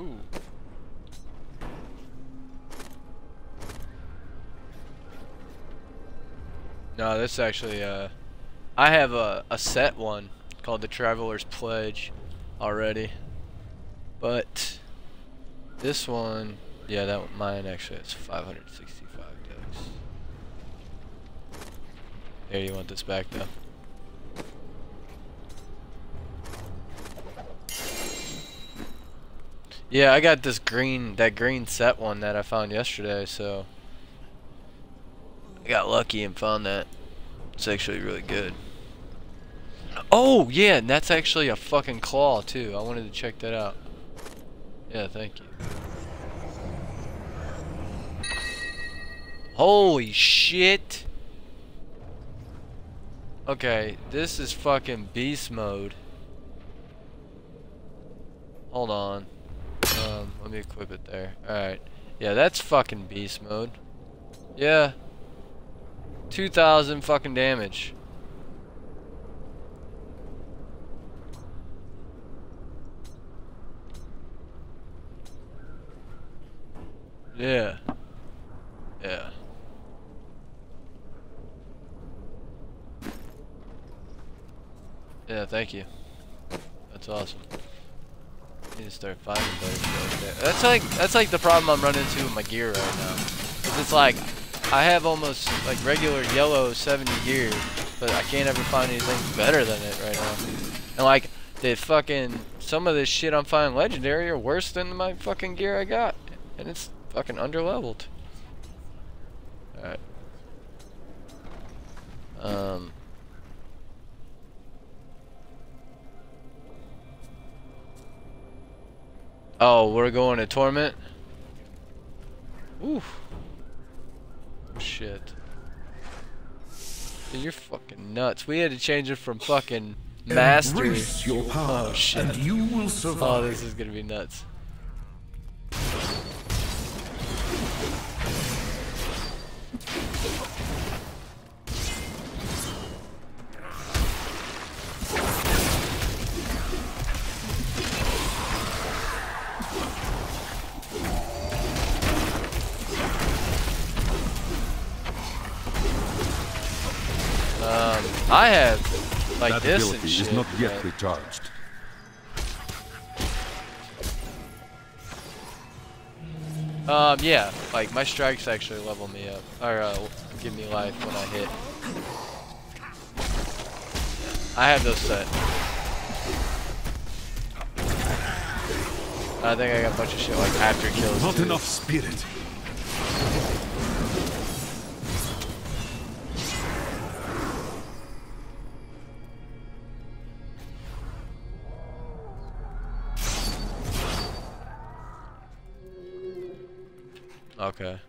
Ooh. No, this actually, uh, I have a, a set one called the Traveler's Pledge already. But this one, yeah, that one, mine actually has 565 ducks. There, you want this back though? Yeah, I got this green, that green set one that I found yesterday, so I got lucky and found that. It's actually really good. Oh, yeah, and that's actually a fucking claw, too. I wanted to check that out. Yeah, thank you. Holy shit! Okay, this is fucking beast mode. Hold on. Let me equip it there. Alright. Yeah, that's fucking beast mode. Yeah. 2,000 fucking damage. Yeah. Yeah. Yeah, thank you. That's awesome. Need to start finding better shit. That's like that's like the problem I'm running into with my gear right now. It's like I have almost like regular yellow 70 gear, but I can't ever find anything better than it right now. And like the fucking some of this shit I'm finding legendary are worse than my fucking gear I got, and it's fucking underleveled. Alright. Um. Oh, we're going to Torment? Oof. Shit. Dude, you're fucking nuts. We had to change it from fucking master. Embrace your power, oh shit. and you will survive. Oh, this is gonna be nuts. Um, I have like that this ability and shit. is not yet but- recharged. Um, yeah, like my strikes actually level me up, or uh, give me life when I hit. I have those set. I think I got a bunch of shit like after kills. Not too. enough spirit. Okay.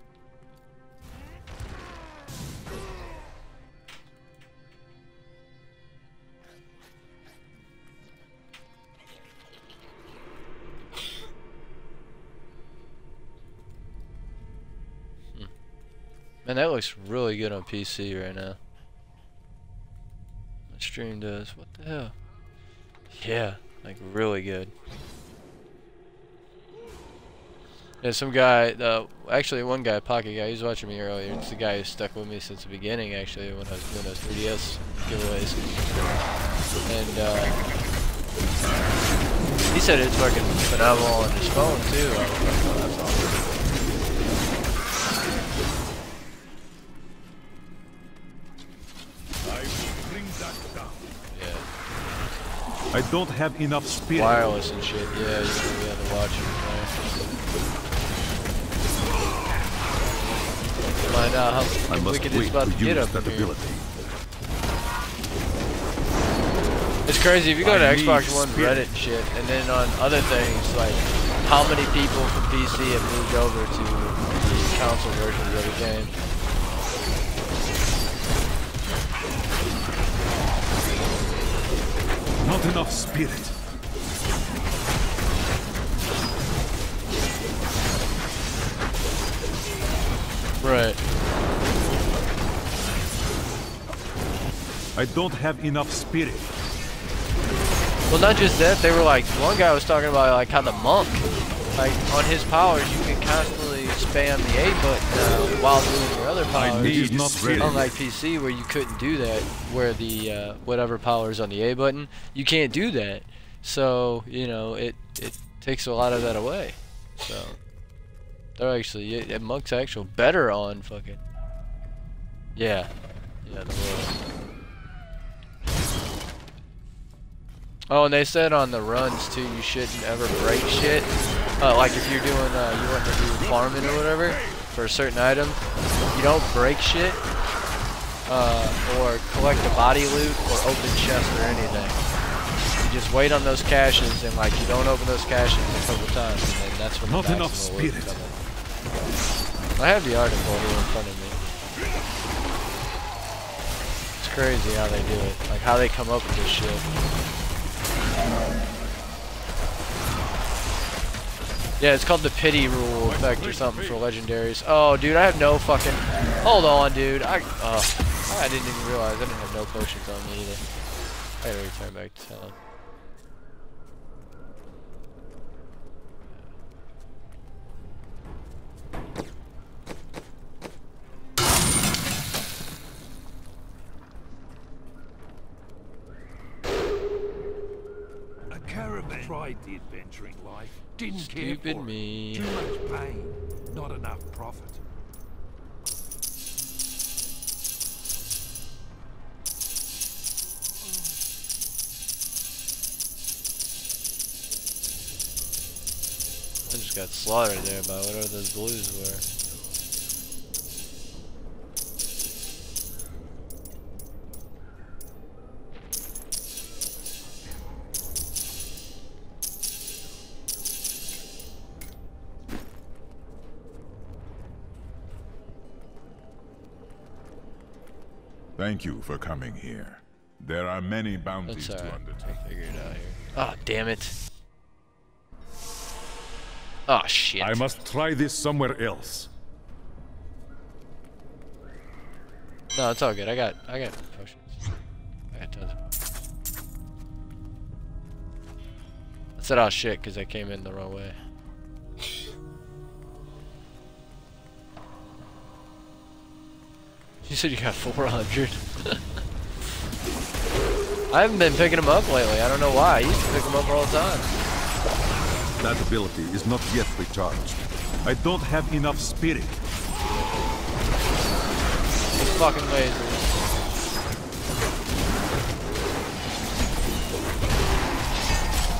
Hmm. Man, that looks really good on PC right now. My stream does. What the hell? Yeah, like really good. Yeah, some guy, uh, actually one guy, Pocket guy, he was watching me earlier. It's the guy who stuck with me since the beginning, actually, when I was doing those 3DS giveaways. And, uh, he said it's working phenomenal on his phone, too. I was like, oh, that's awesome. Yeah. I don't have enough spirit. Wireless and shit, yeah, you know, we had to watch it. Find out uh, how I must wicked it's about to to get up that here. ability. It's crazy if you go to I Xbox One spirit. Reddit and shit, and then on other things like how many people from PC have moved over to the console versions of the game. Not enough spirit. Right. I don't have enough spirit. Well, not just that. They were like one guy was talking about like how the monk, like on his powers, you can constantly spam the A button now while doing your other powers. It is not ready. Unlike PC, where you couldn't do that, where the uh, whatever power is on the A button, you can't do that. So you know it it takes a lot of that away. So they're actually yeah, Monk's actual better on fucking yeah yeah the world. Oh, and they said on the runs too, you shouldn't ever break shit. Uh, like if you're doing, uh, you want to do farming or whatever for a certain item, you don't break shit uh, or collect a body loot or open chest or anything. You just wait on those caches and like you don't open those caches a couple times, and then that's when Not the enough spirit. I have the article here in front of me. It's crazy how they do it, like how they come up with this shit. Yeah, it's called the pity rule effect or something for legendaries. Oh, dude, I have no fucking. Hold on, dude. I. Oh, I didn't even realize I didn't have no potions on me either. I gotta return back to town. A tried the adventuring life, didn't care for me. it. Too much pain, not enough profit. I just got slaughtered there by whatever those blues were. Thank you for coming here. There are many bounties That's to undertake. I'll figure it out here. Oh, damn it. Oh, shit. I must try this somewhere else. No, it's all good. I got, I got potions. I got tons of I said, oh shit, because I came in the wrong way. You said you got 400. I haven't been picking them up lately. I don't know why. I used to pick them up all the time. That ability is not yet recharged. I don't have enough spirit. These fucking lasers.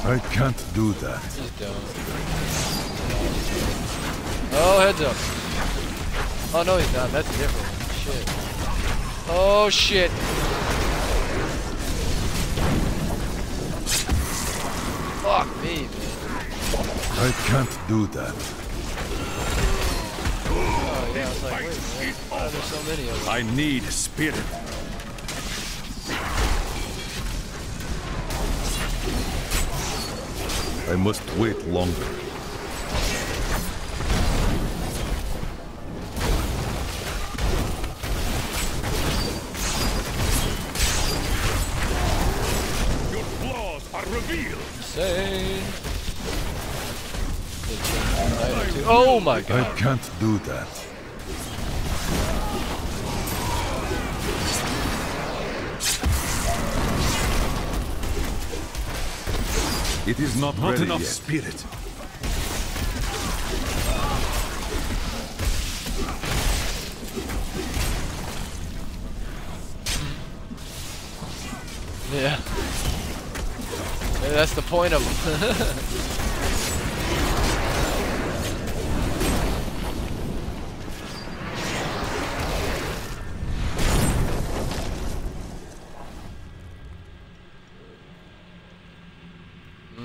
I can't do that. Just don't. Oh, heads up. Oh, no, he's not. That's different. Shit. Oh, shit. Fuck me, man. I can't do that. Oh, yeah, I was like, wait, man. Why are so many of them? I need spirit. I must wait longer. Revealed. Insane. Oh my god. I can't do that. It is not, Not ready enough yet. spirit. Yeah. Maybe that's the point of them.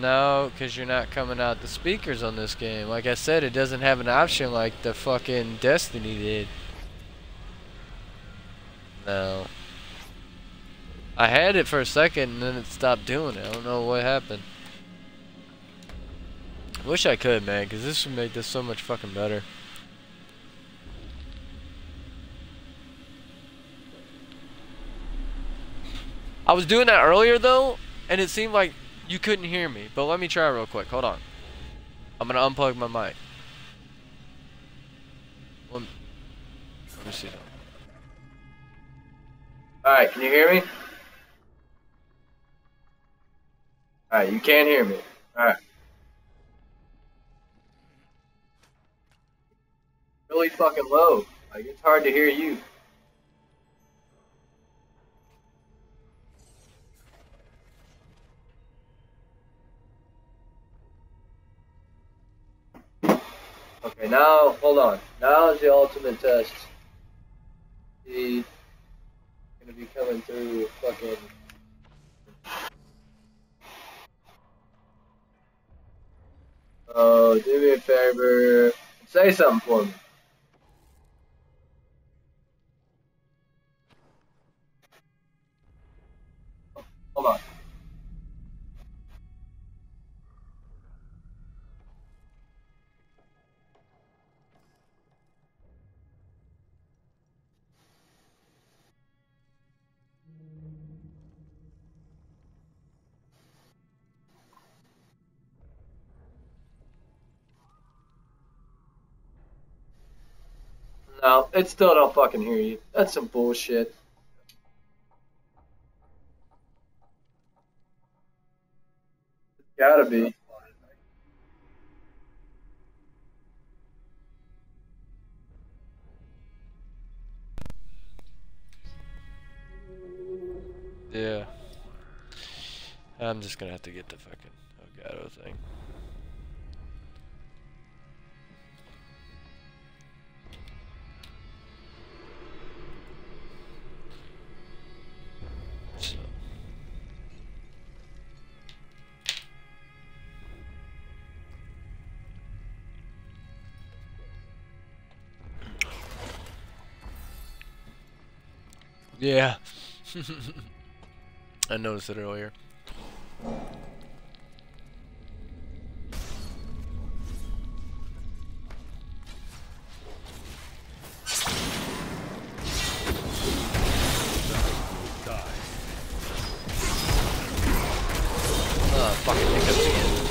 No, because you're not coming out the speakers on this game. Like I said, it doesn't have an option like the fucking Destiny did. No. I had it for a second and then it stopped doing it. I don't know what happened. Wish I could, man, because this would make this so much fucking better. I was doing that earlier though, and it seemed like you couldn't hear me. But let me try real quick. Hold on. I'm gonna unplug my mic. Let me, let me see. Alright, can you hear me? Alright, you can't hear me. Alright. Really fucking low. Like, it's hard to hear you. Okay, now, hold on. Now is the ultimate test. He's gonna be coming through fucking. Do me a favor. Say something for me. Hold on. No, it still don't fucking hear you. That's some bullshit. It's Gotta be. Yeah. I'm just gonna have to get the fucking Elgato thing. Yeah. I noticed it earlier. Oh, again.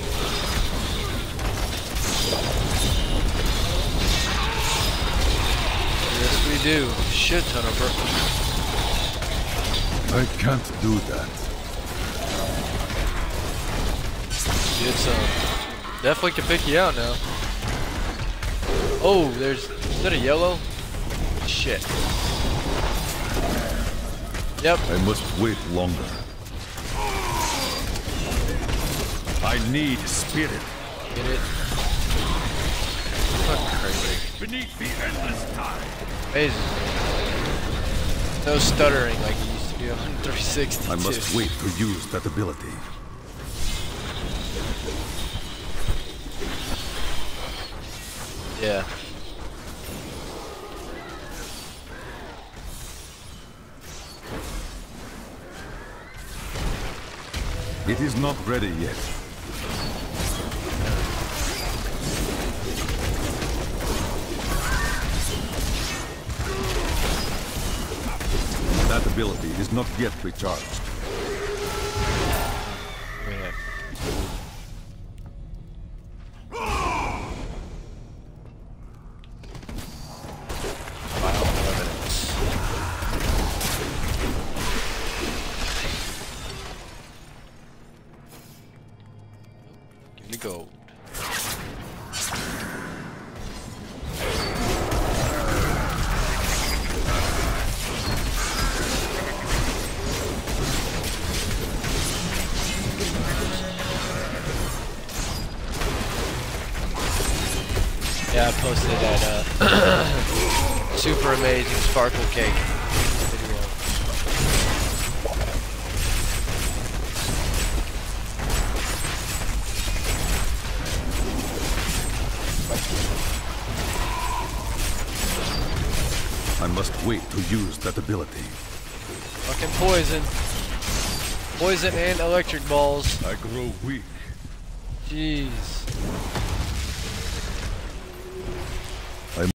Yes, we do. Shit ton of purple. I can't do that. It's um definitely can pick you out now. Oh, there's is that a yellow? Shit. Yep. I must wait longer. I need spirit. Get it. Fucking crazy. Beneath the endless tide. Amazing. No stuttering like it used to be on 360. I must wait to use that ability. Yeah. It is not ready yet. Ability is not yet recharged. evidence. Sparkle cake video. I must wait to use that ability. Fucking poison. Poison and electric balls. I grow weak. Jeez.